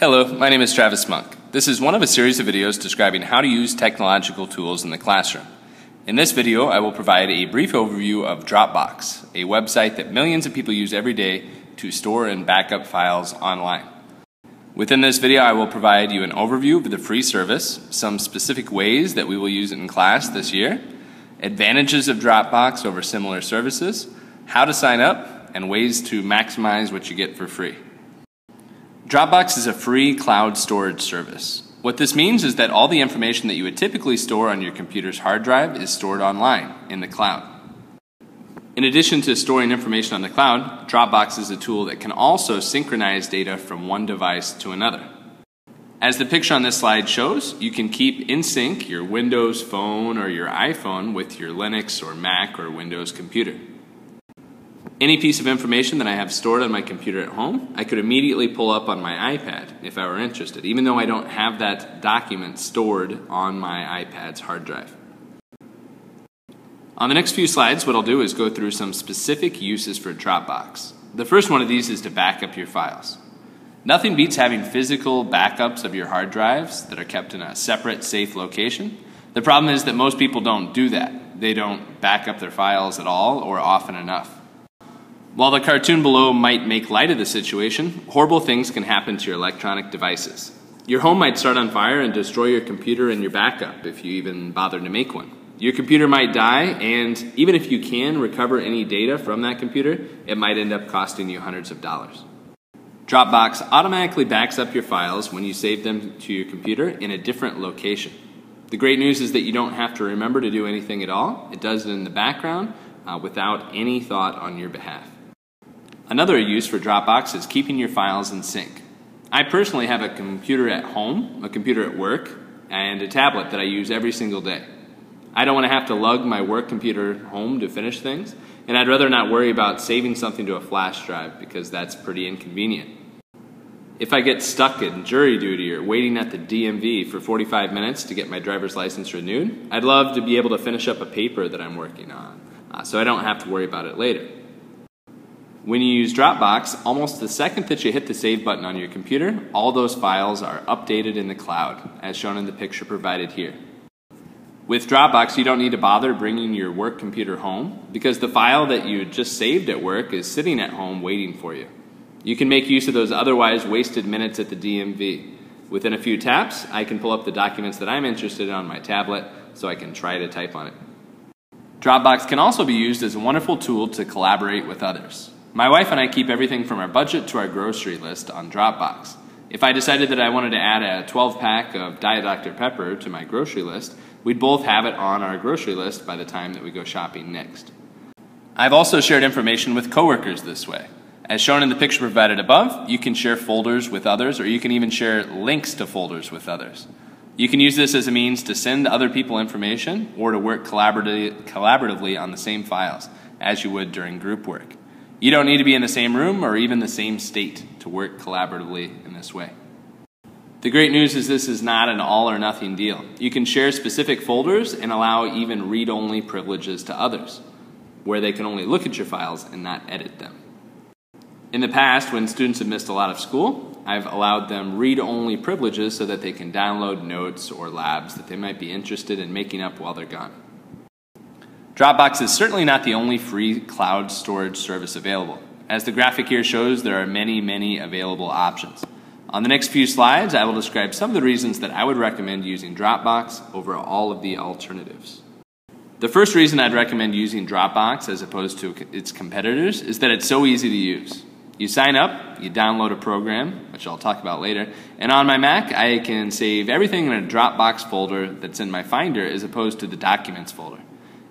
Hello, my name is Travis Monk. This is one of a series of videos describing how to use technological tools in the classroom. In this video, I will provide a brief overview of Dropbox, a website that millions of people use every day to store and backup files online. Within this video, I will provide you an overview of the free service, some specific ways that we will use it in class this year, advantages of Dropbox over similar services, how to sign up, and ways to maximize what you get for free. Dropbox is a free cloud storage service. What this means is that all the information that you would typically store on your computer's hard drive is stored online in the cloud. In addition to storing information on the cloud, Dropbox is a tool that can also synchronize data from one device to another. As the picture on this slide shows, you can keep in sync your Windows phone or your iPhone with your Linux or Mac or Windows computer. Any piece of information that I have stored on my computer at home, I could immediately pull up on my iPad if I were interested, even though I don't have that document stored on my iPad's hard drive. On the next few slides, what I'll do is go through some specific uses for Dropbox. The first one of these is to back up your files. Nothing beats having physical backups of your hard drives that are kept in a separate, safe location. The problem is that most people don't do that. They don't back up their files at all or often enough. While the cartoon below might make light of the situation, horrible things can happen to your electronic devices. Your home might start on fire and destroy your computer and your backup if you even bother to make one. Your computer might die, and even if you can recover any data from that computer, it might end up costing you hundreds of dollars. Dropbox automatically backs up your files when you save them to your computer in a different location. The great news is that you don't have to remember to do anything at all. It does it in the background uh, without any thought on your behalf. Another use for Dropbox is keeping your files in sync. I personally have a computer at home, a computer at work, and a tablet that I use every single day. I don't want to have to lug my work computer home to finish things, and I'd rather not worry about saving something to a flash drive because that's pretty inconvenient. If I get stuck in jury duty or waiting at the DMV for 45 minutes to get my driver's license renewed, I'd love to be able to finish up a paper that I'm working on, uh, so I don't have to worry about it later. When you use Dropbox, almost the second that you hit the save button on your computer, all those files are updated in the cloud, as shown in the picture provided here. With Dropbox, you don't need to bother bringing your work computer home because the file that you just saved at work is sitting at home waiting for you. You can make use of those otherwise wasted minutes at the DMV. Within a few taps, I can pull up the documents that I'm interested in on my tablet so I can try to type on it. Dropbox can also be used as a wonderful tool to collaborate with others. My wife and I keep everything from our budget to our grocery list on Dropbox. If I decided that I wanted to add a 12 pack of Diet Dr. Pepper to my grocery list, we'd both have it on our grocery list by the time that we go shopping next. I've also shared information with coworkers this way. As shown in the picture provided above, you can share folders with others or you can even share links to folders with others. You can use this as a means to send other people information or to work collaboratively on the same files as you would during group work. You don't need to be in the same room or even the same state to work collaboratively in this way. The great news is this is not an all or nothing deal. You can share specific folders and allow even read only privileges to others, where they can only look at your files and not edit them. In the past, when students have missed a lot of school, I've allowed them read only privileges so that they can download notes or labs that they might be interested in making up while they're gone. Dropbox is certainly not the only free cloud storage service available. As the graphic here shows, there are many, many available options. On the next few slides, I will describe some of the reasons that I would recommend using Dropbox over all of the alternatives. The first reason I'd recommend using Dropbox as opposed to its competitors is that it's so easy to use. You sign up, you download a program, which I'll talk about later, and on my Mac I can save everything in a Dropbox folder that's in my Finder as opposed to the Documents folder.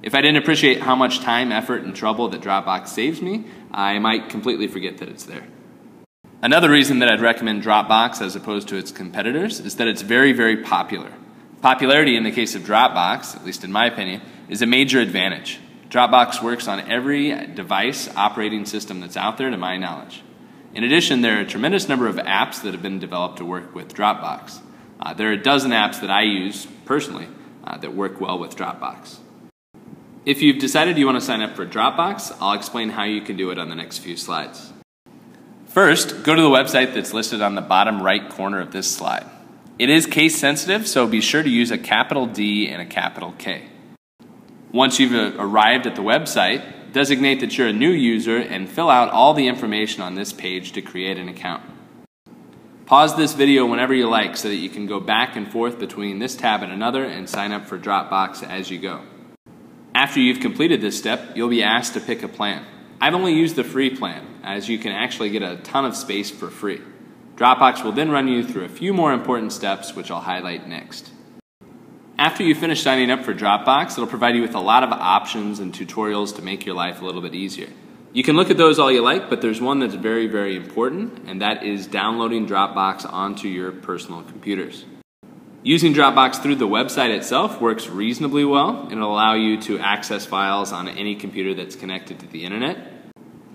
If I didn't appreciate how much time, effort, and trouble that Dropbox saves me, I might completely forget that it's there. Another reason that I'd recommend Dropbox as opposed to its competitors is that it's very, very popular. Popularity in the case of Dropbox, at least in my opinion, is a major advantage. Dropbox works on every device operating system that's out there to my knowledge. In addition, there are a tremendous number of apps that have been developed to work with Dropbox. Uh, there are a dozen apps that I use personally uh, that work well with Dropbox. If you've decided you want to sign up for Dropbox, I'll explain how you can do it on the next few slides. First, go to the website that's listed on the bottom right corner of this slide. It is case sensitive, so be sure to use a capital D and a capital K. Once you've uh, arrived at the website, designate that you're a new user and fill out all the information on this page to create an account. Pause this video whenever you like so that you can go back and forth between this tab and another and sign up for Dropbox as you go. After you've completed this step, you'll be asked to pick a plan. I've only used the free plan, as you can actually get a ton of space for free. Dropbox will then run you through a few more important steps, which I'll highlight next. After you finish signing up for Dropbox, it'll provide you with a lot of options and tutorials to make your life a little bit easier. You can look at those all you like, but there's one that's very, very important, and that is downloading Dropbox onto your personal computers. Using Dropbox through the website itself works reasonably well, and it'll allow you to access files on any computer that's connected to the internet.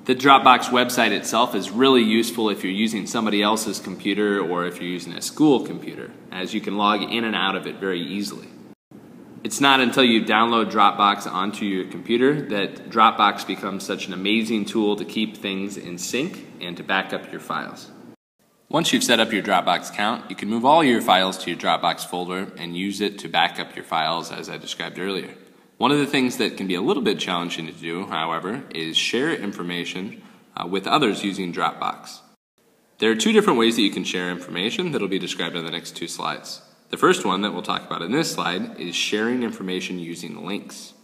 The Dropbox website itself is really useful if you're using somebody else's computer or if you're using a school computer, as you can log in and out of it very easily. It's not until you download Dropbox onto your computer that Dropbox becomes such an amazing tool to keep things in sync and to back up your files. Once you've set up your Dropbox account, you can move all your files to your Dropbox folder and use it to back up your files as I described earlier. One of the things that can be a little bit challenging to do, however, is share information uh, with others using Dropbox. There are two different ways that you can share information that will be described in the next two slides. The first one that we'll talk about in this slide is sharing information using links.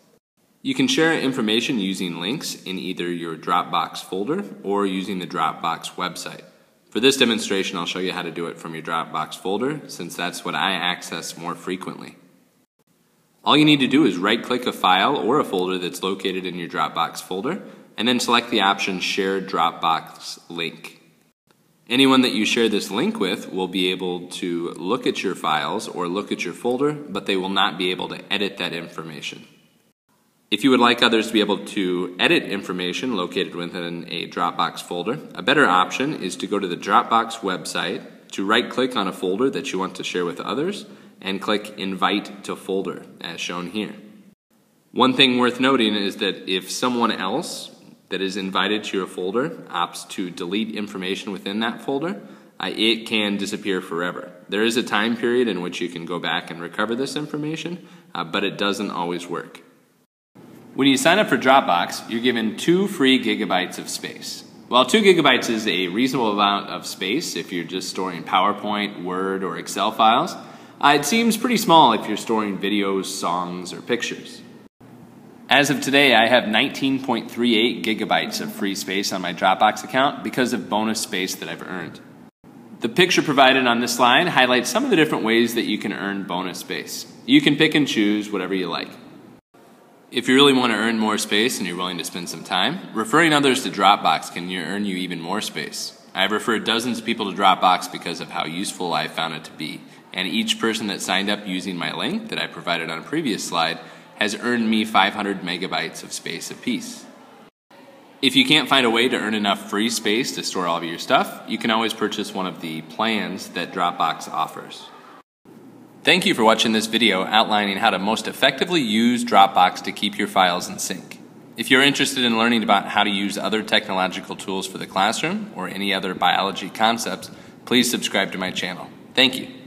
You can share information using links in either your Dropbox folder or using the Dropbox website. For this demonstration, I'll show you how to do it from your Dropbox folder since that's what I access more frequently. All you need to do is right click a file or a folder that's located in your Dropbox folder and then select the option Share Dropbox Link. Anyone that you share this link with will be able to look at your files or look at your folder, but they will not be able to edit that information. If you would like others to be able to edit information located within a Dropbox folder, a better option is to go to the Dropbox website to right click on a folder that you want to share with others and click Invite to Folder as shown here. One thing worth noting is that if someone else that is invited to your folder opts to delete information within that folder, uh, it can disappear forever. There is a time period in which you can go back and recover this information, uh, but it doesn't always work. When you sign up for Dropbox, you're given two free gigabytes of space. While two gigabytes is a reasonable amount of space if you're just storing PowerPoint, Word, or Excel files, uh, it seems pretty small if you're storing videos, songs, or pictures. As of today, I have 19.38 gigabytes of free space on my Dropbox account because of bonus space that I've earned. The picture provided on this slide highlights some of the different ways that you can earn bonus space. You can pick and choose whatever you like. If you really want to earn more space and you're willing to spend some time, referring others to Dropbox can earn you even more space. I've referred dozens of people to Dropbox because of how useful I found it to be and each person that signed up using my link that I provided on a previous slide has earned me 500 megabytes of space apiece. If you can't find a way to earn enough free space to store all of your stuff, you can always purchase one of the plans that Dropbox offers. Thank you for watching this video outlining how to most effectively use Dropbox to keep your files in sync. If you're interested in learning about how to use other technological tools for the classroom or any other biology concepts, please subscribe to my channel. Thank you.